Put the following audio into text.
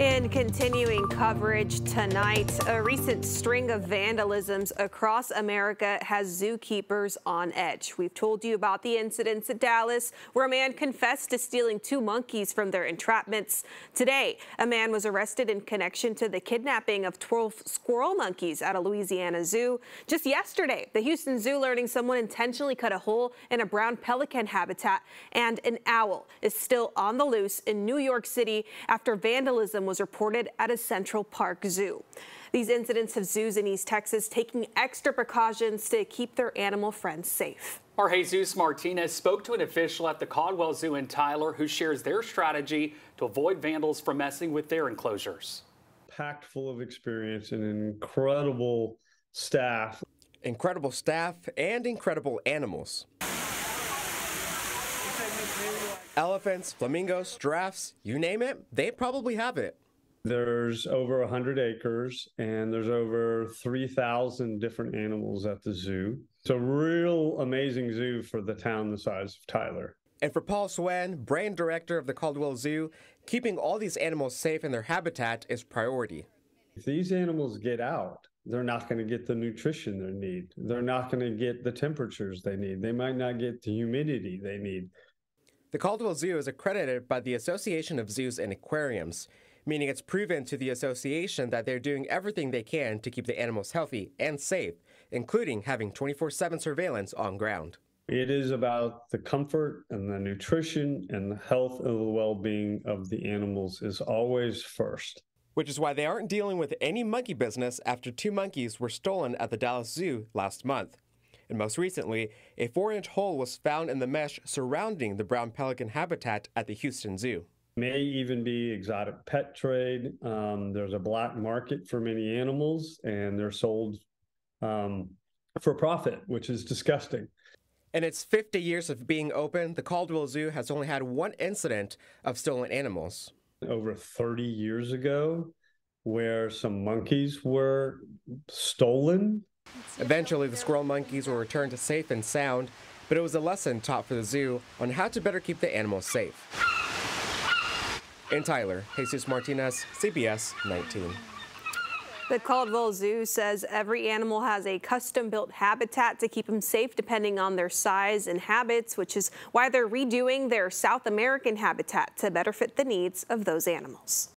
In continuing coverage tonight, a recent string of vandalisms across America has zookeepers on edge. We've told you about the incidents at Dallas where a man confessed to stealing two monkeys from their entrapments. Today, a man was arrested in connection to the kidnapping of 12 squirrel monkeys at a Louisiana zoo. Just yesterday, the Houston Zoo learning someone intentionally cut a hole in a brown pelican habitat and an owl is still on the loose in New York City after vandalism was reported at a Central Park zoo. These incidents have zoos in East Texas taking extra precautions to keep their animal friends safe. Our Jesus Martinez spoke to an official at the Caldwell Zoo in Tyler who shares their strategy to avoid vandals from messing with their enclosures. Packed full of experience and incredible staff. Incredible staff and incredible animals. Elephants, flamingos, giraffes, you name it, they probably have it. There's over 100 acres and there's over 3,000 different animals at the zoo. It's a real amazing zoo for the town the size of Tyler. And for Paul Swen, brand director of the Caldwell Zoo, keeping all these animals safe in their habitat is priority. If these animals get out, they're not going to get the nutrition they need. They're not going to get the temperatures they need. They might not get the humidity they need. The Caldwell Zoo is accredited by the Association of Zoos and Aquariums, meaning it's proven to the association that they're doing everything they can to keep the animals healthy and safe, including having 24 7 surveillance on ground. It is about the comfort and the nutrition and the health and the well being of the animals is always first. Which is why they aren't dealing with any monkey business after two monkeys were stolen at the Dallas Zoo last month. And most recently, a four inch hole was found in the mesh surrounding the brown pelican habitat at the Houston Zoo may even be exotic pet trade. Um, there's a black market for many animals, and they're sold um, for profit, which is disgusting. In its 50 years of being open, the Caldwell Zoo has only had one incident of stolen animals. Over 30 years ago, where some monkeys were stolen. Eventually, the squirrel monkeys were returned to safe and sound, but it was a lesson taught for the zoo on how to better keep the animals safe. In Tyler, Jesus Martinez, CBS 19. The Caldwell Zoo says every animal has a custom-built habitat to keep them safe depending on their size and habits, which is why they're redoing their South American habitat to better fit the needs of those animals.